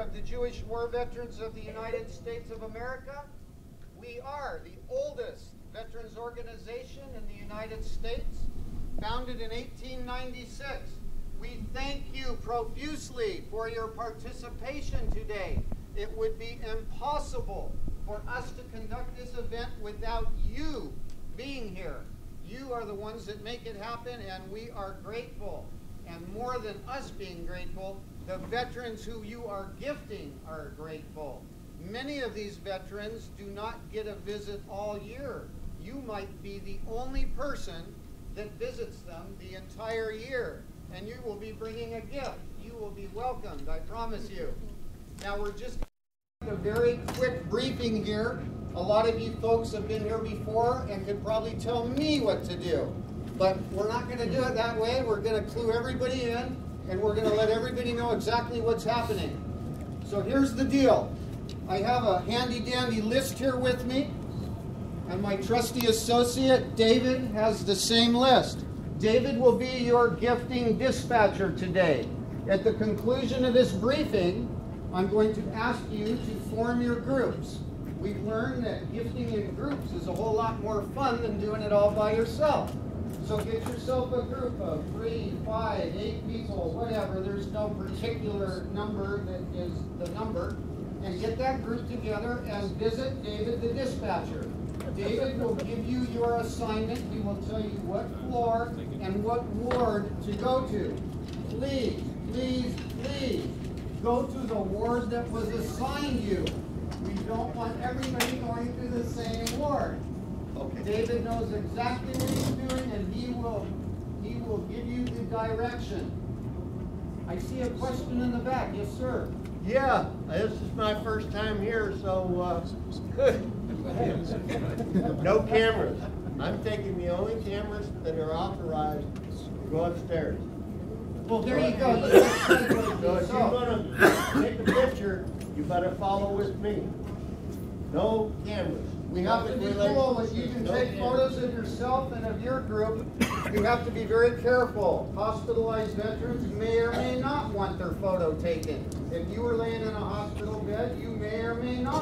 of the Jewish War Veterans of the United States of America. We are the oldest veterans organization in the United States, founded in 1896. We thank you profusely for your participation today. It would be impossible for us to conduct this event without you being here. You are the ones that make it happen, and we are grateful. And more than us being grateful, the veterans who you are gifting are grateful. Many of these veterans do not get a visit all year. You might be the only person that visits them the entire year, and you will be bringing a gift. You will be welcomed, I promise you. Now we're just a very quick briefing here. A lot of you folks have been here before and could probably tell me what to do. But we're not going to do it that way. We're going to clue everybody in and we're going to let everybody know exactly what's happening. So here's the deal. I have a handy dandy list here with me and my trusty associate David has the same list. David will be your gifting dispatcher today. At the conclusion of this briefing, I'm going to ask you to form your groups. We've learned that gifting in groups is a whole lot more fun than doing it all by yourself. So get yourself a group of three, five, eight people, whatever. There's no particular number that is the number. And get that group together and visit David the dispatcher. David will give you your assignment. He will tell you what floor and what ward to go to. Please, please, please go to the ward that was assigned you. We don't want everybody going to the same. David knows exactly what he's doing and he will he will give you the direction. I see a question in the back. Yes, sir. Yeah, this is my first time here, so uh, no cameras. I'm taking the only cameras that are authorized to go upstairs. Well, there you go. So if you're gonna take a picture, you better follow with me. No cameras. We have to be cool. You can No take cameras. photos of yourself and of your group. You have to be very careful. Hospitalized veterans may or may not want their photo taken. If you were laying in a hospital bed, you may or may not